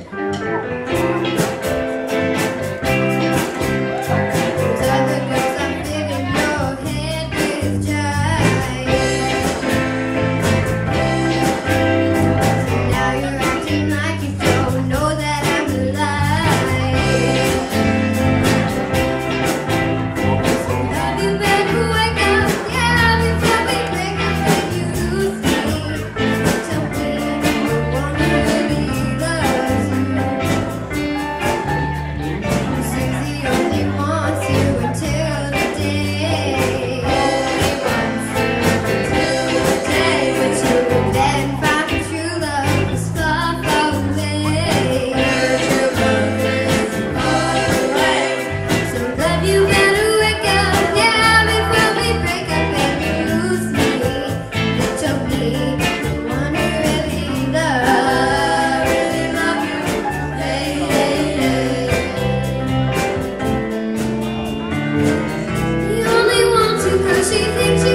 し she thinks